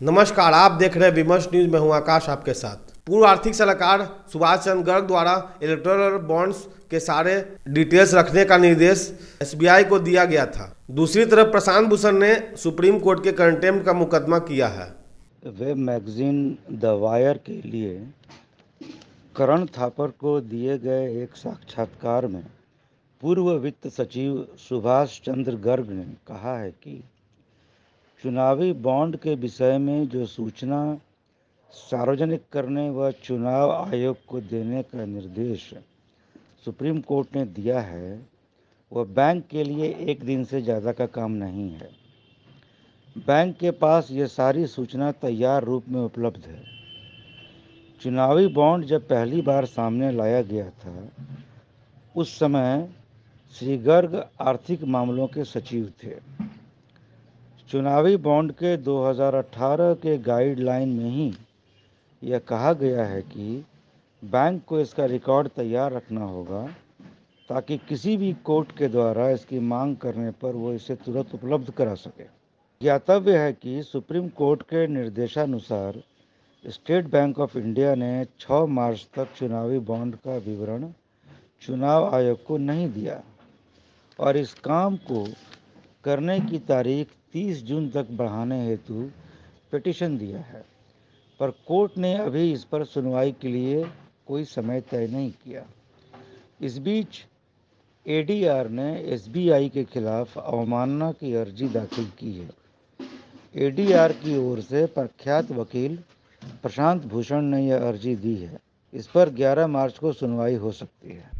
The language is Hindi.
नमस्कार, आप देख रहे हैं विमर्श न्यूज़, में हूँ आकाश आपके साथ। पूर्व आर्थिक सलाहकार सुभाष चंद्र गर्ग द्वारा इलेक्टोरल बॉन्ड्स के सारे डिटेल्स रखने का निर्देश एसबीआई को दिया गया था। दूसरी तरफ़, प्रशांत भूषण ने सुप्रीम कोर्ट के कंटेम्प्ट का मुकदमा किया है। वेब मैगजीन द वायर के लिए करण थापर को दिए गए एक साक्षात्कार में पूर्व वित्त सचिव सुभाष चंद्र गर्ग ने कहा है कि चुनावी बॉन्ड के विषय में जो सूचना सार्वजनिक करने व चुनाव आयोग को देने का निर्देश सुप्रीम कोर्ट ने दिया है, वह बैंक के लिए एक दिन से ज़्यादा का काम नहीं है। बैंक के पास ये सारी सूचना तैयार रूप में उपलब्ध है। चुनावी बॉन्ड जब पहली बार सामने लाया गया था, उस समय श्री गर्ग आर्थिक मामलों के सचिव थे। चुनावी बॉन्ड के 2018 के गाइडलाइन में ही यह कहा गया है कि बैंक को इसका रिकॉर्ड तैयार रखना होगा ताकि किसी भी कोर्ट के द्वारा इसकी मांग करने पर वो इसे तुरंत उपलब्ध करा सके। ज्ञातव्य है कि सुप्रीम कोर्ट के निर्देशानुसार स्टेट बैंक ऑफ़ इंडिया ने 6 मार्च तक चुनावी बॉन्ड का विवरण चुनाव आयोग को नहीं दिया और इस काम को करने की तारीख 30 जून तक बढ़ाने हेतु पिटिशन दिया है। पर कोर्ट ने अभी इस पर सुनवाई के लिए कोई समय तय नहीं किया। इस बीच एडीआर ने एसबीआई के खिलाफ अवमानना की अर्जी दाखिल की है। एडीआर की ओर से प्रख्यात वकील प्रशांत भूषण ने यह अर्जी दी है। इस पर 11 मार्च को सुनवाई हो सकती है।